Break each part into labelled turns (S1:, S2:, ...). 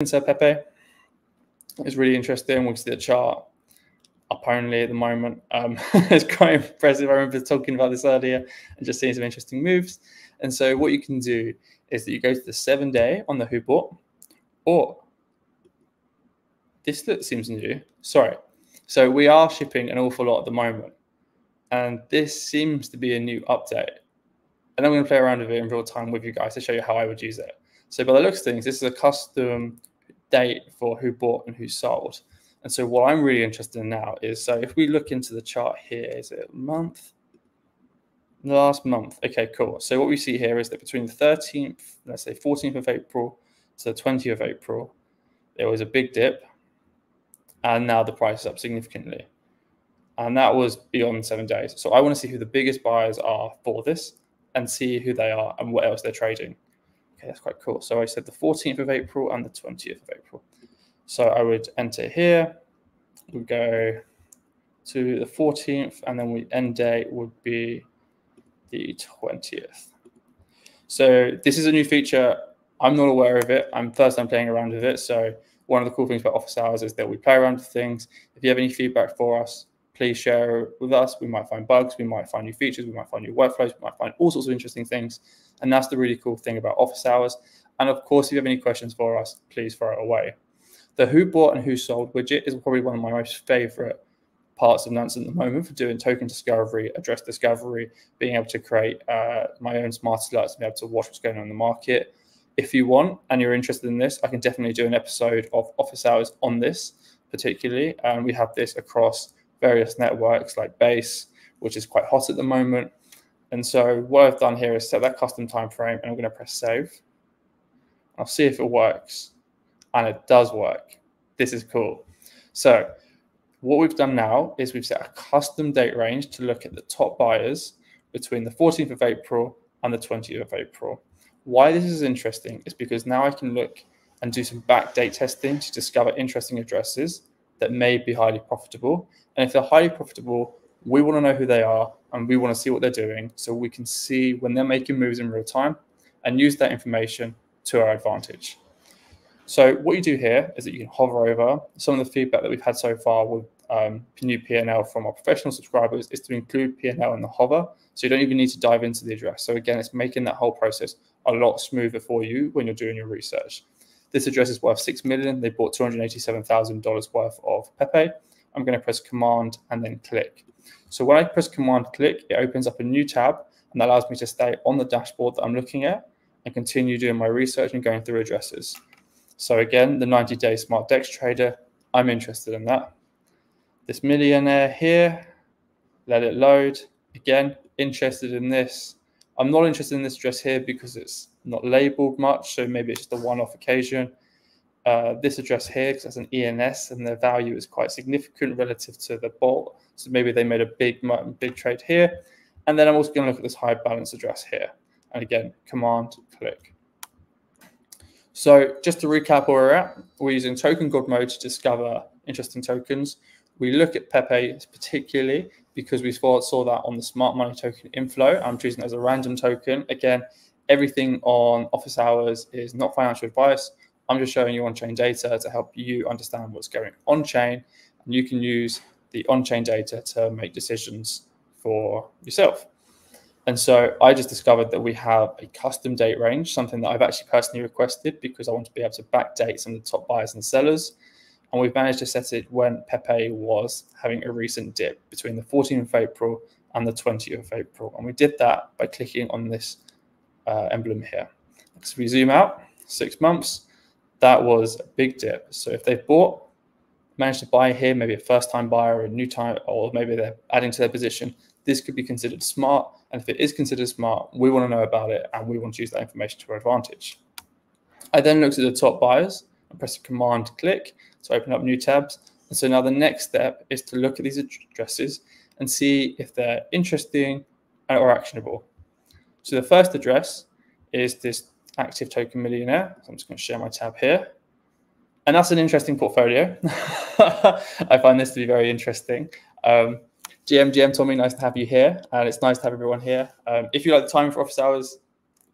S1: Inter Pepe is really interesting. We see the chart only at the moment. Um, it's quite impressive. I remember talking about this earlier and just seeing some interesting moves. And so what you can do is that you go to the seven day on the Who Bought, or this look seems new. Sorry. So we are shipping an awful lot at the moment. And this seems to be a new update. And I'm going to play around with it in real time with you guys to show you how I would use it. So by the looks of things, this is a custom date for who bought and who sold. And so what I'm really interested in now is, so if we look into the chart here, is it month? Last month. Okay, cool. So what we see here is that between the 13th, let's say 14th of April to the 20th of April, there was a big dip. And now the price is up significantly. And that was beyond seven days. So I want to see who the biggest buyers are for this and see who they are and what else they're trading. Okay, that's quite cool. So I said the 14th of April and the 20th of April. So I would enter here, we go to the 14th, and then we end date would be the 20th. So this is a new feature. I'm not aware of it. I'm first time playing around with it. So one of the cool things about office hours is that we play around with things. If you have any feedback for us, please share with us. We might find bugs, we might find new features, we might find new workflows, we might find all sorts of interesting things. And that's the really cool thing about office hours. And of course, if you have any questions for us, please throw it away. The who bought and who sold widget is probably one of my most favorite parts of Nansen at the moment for doing token discovery, address discovery, being able to create uh, my own smart alerts and be able to watch what's going on in the market. If you want and you're interested in this, I can definitely do an episode of office hours on this particularly. And we have this across various networks like Base, which is quite hot at the moment. And so what I've done here is set that custom time frame and I'm going to press save. I'll see if it works. And it does work. This is cool. So what we've done now is we've set a custom date range to look at the top buyers between the 14th of April and the 20th of April. Why this is interesting is because now I can look and do some backdate testing to discover interesting addresses that may be highly profitable. And if they're highly profitable, we want to know who they are and we want to see what they're doing so we can see when they're making moves in real time and use that information to our advantage. So what you do here is that you can hover over some of the feedback that we've had so far with um, new PNL from our professional subscribers is to include PNL in the hover. So you don't even need to dive into the address. So again, it's making that whole process a lot smoother for you when you're doing your research. This address is worth six million. They bought two hundred eighty-seven thousand dollars worth of Pepe. I'm going to press Command and then click. So when I press Command click, it opens up a new tab and allows me to stay on the dashboard that I'm looking at and continue doing my research and going through addresses. So again, the 90-day smart DEX trader, I'm interested in that. This millionaire here, let it load. Again, interested in this. I'm not interested in this address here because it's not labeled much, so maybe it's just a one-off occasion. Uh, this address here, because an ENS and their value is quite significant relative to the bot. So maybe they made a big, big trade here. And then I'm also going to look at this high balance address here. And again, command click. So just to recap where we're at, we're using token god mode to discover interesting tokens. We look at Pepe particularly because we saw that on the smart money token inflow. I'm choosing it as a random token. Again, everything on office hours is not financial advice. I'm just showing you on-chain data to help you understand what's going on-chain. And you can use the on-chain data to make decisions for yourself. And so I just discovered that we have a custom date range, something that I've actually personally requested because I want to be able to backdate some of the top buyers and sellers. And we've managed to set it when Pepe was having a recent dip between the 14th of April and the 20th of April. And we did that by clicking on this uh, emblem here. So we zoom out six months, that was a big dip. So if they've bought, managed to buy here, maybe a first time buyer, a new time, or maybe they're adding to their position, this could be considered smart. And if it is considered smart, we want to know about it and we want to use that information to our advantage. I then looked at the top buyers and pressed Command click to open up new tabs. And so now the next step is to look at these addresses and see if they're interesting or actionable. So the first address is this active token millionaire. So I'm just going to share my tab here. And that's an interesting portfolio. I find this to be very interesting. Um, GM, GM Tommy, nice to have you here. And it's nice to have everyone here. Um, if you like the time for office hours,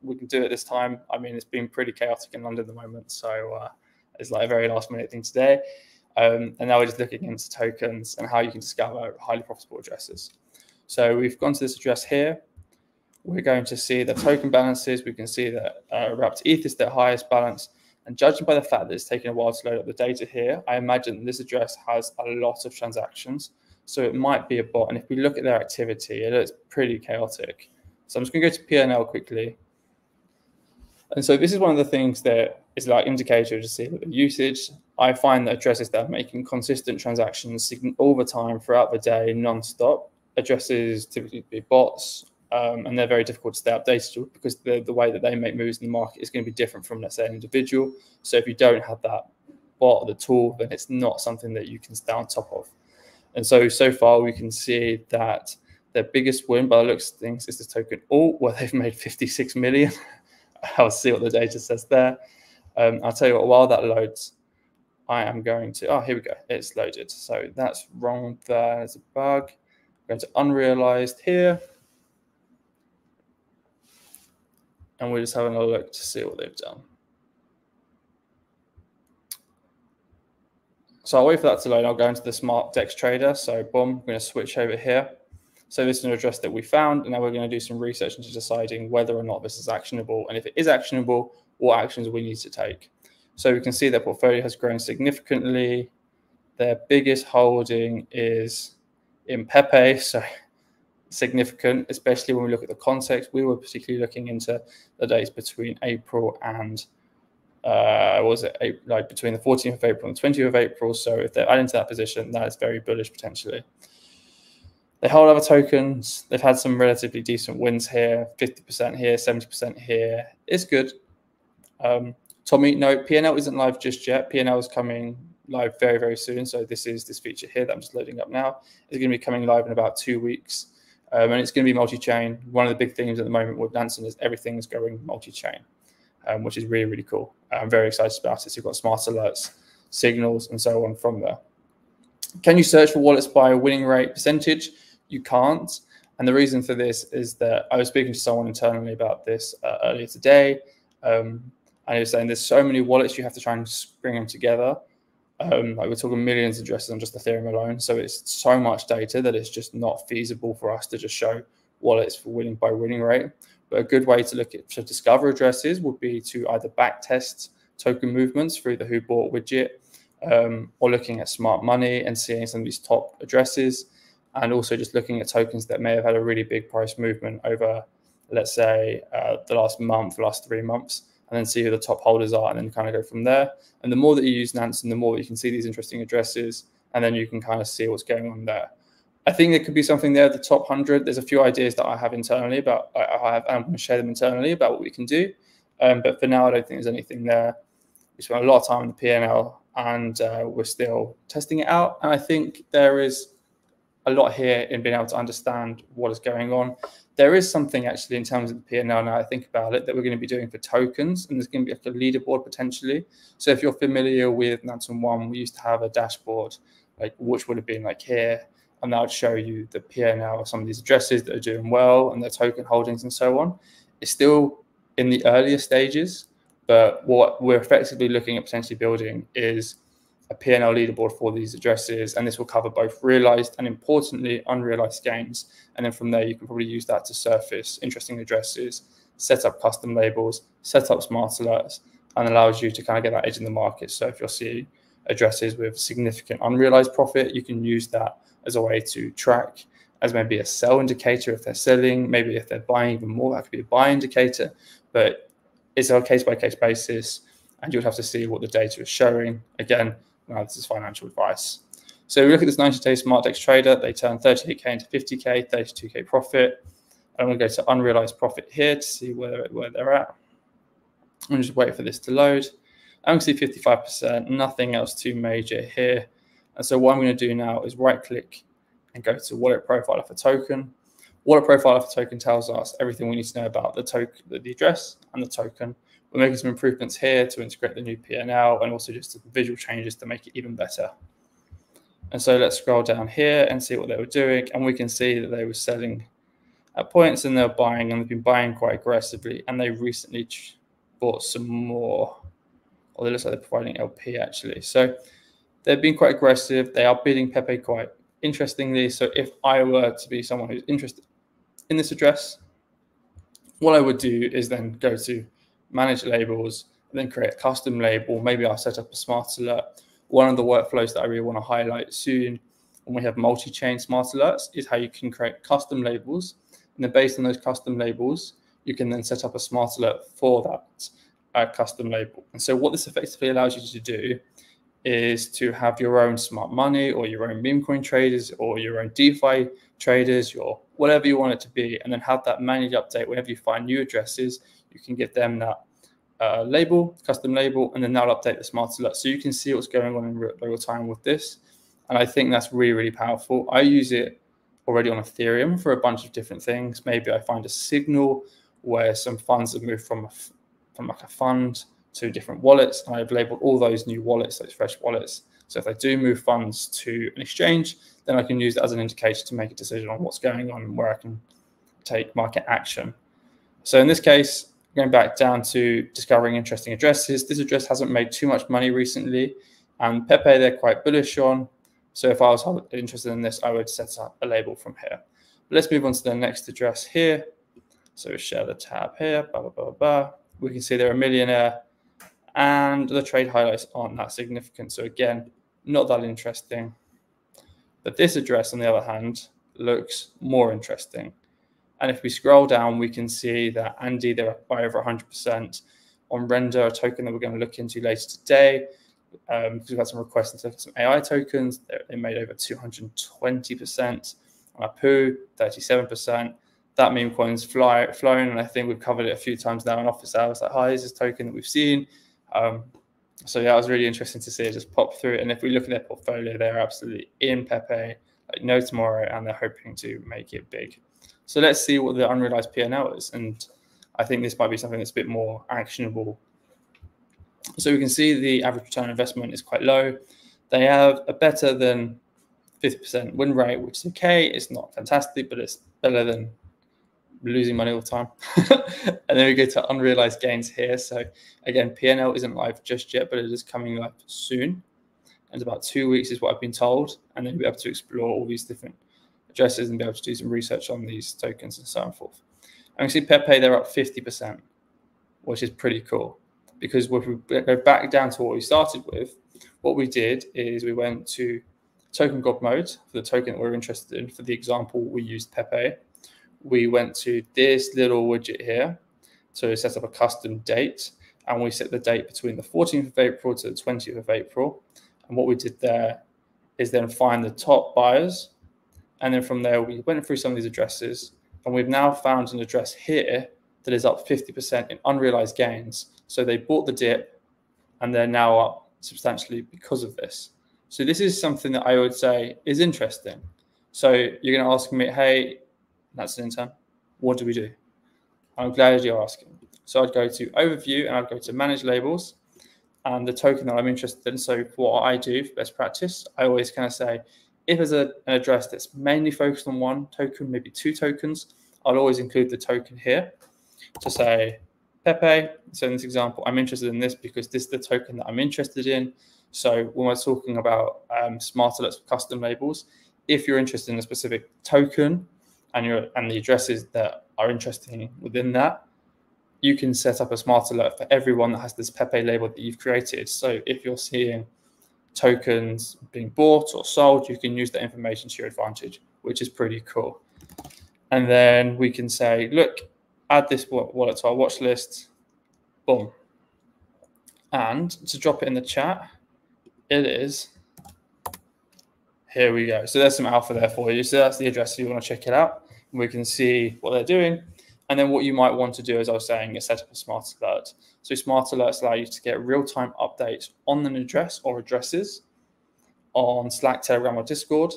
S1: we can do it this time. I mean, it's been pretty chaotic in London at the moment. So uh, It's like a very last minute thing today. Um, and now we're just looking into tokens and how you can discover highly profitable addresses. So we've gone to this address here. We're going to see the token balances. We can see that uh, Wrapped ETH is their highest balance. And judging by the fact that it's taken a while to load up the data here, I imagine this address has a lot of transactions. So it might be a bot. And if we look at their activity, it looks pretty chaotic. So I'm just going to go to PNL quickly. And so this is one of the things that is like indicator to see the usage. I find that addresses that are making consistent transactions all the time throughout the day, non-stop. Addresses typically be bots, um, and they're very difficult to stay updated because the, the way that they make moves in the market is going to be different from, let's say, an individual. So if you don't have that bot or the tool, then it's not something that you can stay on top of. And so, so far, we can see that their biggest win by the looks of things is the token alt, where they've made 56 million. I'll see what the data says there. Um, I'll tell you what, while that loads, I am going to, oh, here we go. It's loaded. So that's wrong there. There's a bug. I'm going to unrealized here. And we're just having a look to see what they've done. So I'll wait for that to load. I'll go into the smart dex trader. So boom, I'm going to switch over here. So this is an address that we found, and now we're going to do some research into deciding whether or not this is actionable. And if it is actionable, what actions we need to take. So we can see their portfolio has grown significantly. Their biggest holding is in Pepe, so significant, especially when we look at the context. We were particularly looking into the dates between April and uh, was it like between the 14th of April and the 20th of April. So if they're adding to that position, that is very bullish potentially. They hold other tokens. They've had some relatively decent wins here, 50% here, 70% here. It's good. Um, Tommy, no, PNL isn't live just yet. PNL is coming live very, very soon. So this is this feature here that I'm just loading up now. It's going to be coming live in about two weeks. Um, and it's going to be multi-chain. One of the big things at the moment with Nansen is everything is going multi-chain, um, which is really, really cool. I'm very excited about it. So you've got smart alerts, signals, and so on from there. Can you search for wallets by a winning rate percentage? You can't. And the reason for this is that I was speaking to someone internally about this uh, earlier today. Um, and he was saying there's so many wallets you have to try and bring them together. Um, like we're talking millions of addresses on just Ethereum alone. So it's so much data that it's just not feasible for us to just show wallets for winning by winning rate. But a good way to look at to discover addresses would be to either back test token movements through the Who Bought widget, um, or looking at smart money and seeing some of these top addresses, and also just looking at tokens that may have had a really big price movement over, let's say, uh, the last month, last three months and then see who the top holders are and then kind of go from there. And the more that you use Nansen, the more you can see these interesting addresses and then you can kind of see what's going on there. I think there could be something there, the top 100. There's a few ideas that I have internally about, I have, I'm going to share them internally about what we can do. Um, but for now, I don't think there's anything there. We spent a lot of time in the PNL and uh, we're still testing it out. And I think there is a lot here in being able to understand what is going on there is something actually in terms of the P&L now I think about it that we're going to be doing for tokens and there's going to be like a leaderboard potentially. So if you're familiar with Nansen One, we used to have a dashboard like which would have been like here and that would show you the P&L of some of these addresses that are doing well and their token holdings and so on. It's still in the earlier stages, but what we're effectively looking at potentially building is a P&L leaderboard for these addresses, and this will cover both realized and importantly unrealized gains. And then from there, you can probably use that to surface interesting addresses, set up custom labels, set up smart alerts, and allows you to kind of get that edge in the market. So if you're seeing addresses with significant unrealized profit, you can use that as a way to track as maybe a sell indicator if they're selling, maybe if they're buying even more, that could be a buy indicator. But it's a case by case basis, and you'll have to see what the data is showing. Again, now, this is financial advice. So we look at this 90-day smart dex trader. They turn 38k into 50k, 32k profit. I'm going to go to unrealized profit here to see where, where they're at. I'm just wait for this to load. I'm going to see 55%, nothing else too major here. And so what I'm going to do now is right click and go to wallet profile of a token. Wallet profile of a token tells us everything we need to know about the token, the address and the token. We're making some improvements here to integrate the new PNL and also just visual changes to make it even better. And so let's scroll down here and see what they were doing. And we can see that they were selling at points and they're buying and they've been buying quite aggressively. And they recently bought some more or it looks like they're providing LP actually. So they've been quite aggressive. They are bidding Pepe quite interestingly. So if I were to be someone who's interested in this address, what I would do is then go to manage labels, and then create a custom label. Maybe I'll set up a smart alert. One of the workflows that I really want to highlight soon when we have multi-chain smart alerts is how you can create custom labels. And then based on those custom labels, you can then set up a smart alert for that uh, custom label. And so what this effectively allows you to do is to have your own smart money or your own meme coin traders or your own DeFi traders, your whatever you want it to be, and then have that manually update whenever you find new addresses. You can give them that uh, label, custom label, and then that'll update the smart alert. So you can see what's going on in real time with this. And I think that's really, really powerful. I use it already on Ethereum for a bunch of different things. Maybe I find a signal where some funds have moved from a, from like a fund to different wallets, and I've labeled all those new wallets, those fresh wallets. So if I do move funds to an exchange, then I can use that as an indicator to make a decision on what's going on and where I can take market action. So in this case, going back down to discovering interesting addresses, this address hasn't made too much money recently, and Pepe they're quite bullish on. So if I was interested in this, I would set up a label from here. But let's move on to the next address here. So share the tab here, blah, blah, blah, blah. We can see they're a millionaire and the trade highlights aren't that significant. So again, not that interesting. But this address, on the other hand, looks more interesting. And if we scroll down, we can see that Andy, they're up by over 100% on Render, a token that we're going to look into later today. Um, we've got some requests to look at some AI tokens. They made over 220% on Apu, 37%. That meme coin's fly, flown, and I think we've covered it a few times now in office hours. Like, hi, is this token that we've seen? Um, so yeah, it was really interesting to see it just pop through. And if we look at their portfolio, they're absolutely in Pepe, like no tomorrow, and they're hoping to make it big. So let's see what the unrealized PNL is. And I think this might be something that's a bit more actionable. So we can see the average return on investment is quite low. They have a better than 50% win rate, which is okay. It's not fantastic, but it's better than losing money all the time. and then we go to unrealized gains here. So again, PNL isn't live just yet, but it is coming live soon. And about two weeks is what I've been told. And then we'll be able to explore all these different addresses and be able to do some research on these tokens and so on forth. And we see Pepe, they're up 50%, which is pretty cool. Because if we go back down to what we started with, what we did is we went to token god mode for the token that we're interested in. For the example, we used Pepe we went to this little widget here to set up a custom date. And we set the date between the 14th of April to the 20th of April. And what we did there is then find the top buyers. And then from there, we went through some of these addresses. And we've now found an address here that is up 50% in unrealized gains. So they bought the dip and they're now up substantially because of this. So this is something that I would say is interesting. So you're going to ask me, hey, that's an intern. What do we do? I'm glad you're asking. So I'd go to overview and I'd go to manage labels and the token that I'm interested in. So what I do for best practice, I always kind of say, if there's a, an address that's mainly focused on one token, maybe two tokens, I'll always include the token here to say Pepe. So in this example, I'm interested in this because this is the token that I'm interested in. So when we're talking about um, smart alerts for custom labels, if you're interested in a specific token, and your and the addresses that are interesting within that, you can set up a smart alert for everyone that has this Pepe label that you've created. So if you're seeing tokens being bought or sold, you can use that information to your advantage, which is pretty cool. And then we can say, look, add this wallet to our watch list. Boom. And to drop it in the chat, it is here we go. So there's some alpha there for you. So that's the address if you want to check it out. We can see what they're doing. And then what you might want to do, as I was saying, is set up a smart alert. So smart alerts allow you to get real-time updates on an address or addresses on Slack, Telegram, or Discord.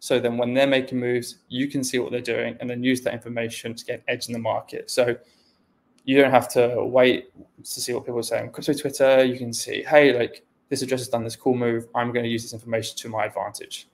S1: So then when they're making moves, you can see what they're doing and then use that information to get edge in the market. So you don't have to wait to see what people are saying. Crypto Twitter, you can see, hey, like this address has done this cool move. I'm going to use this information to my advantage.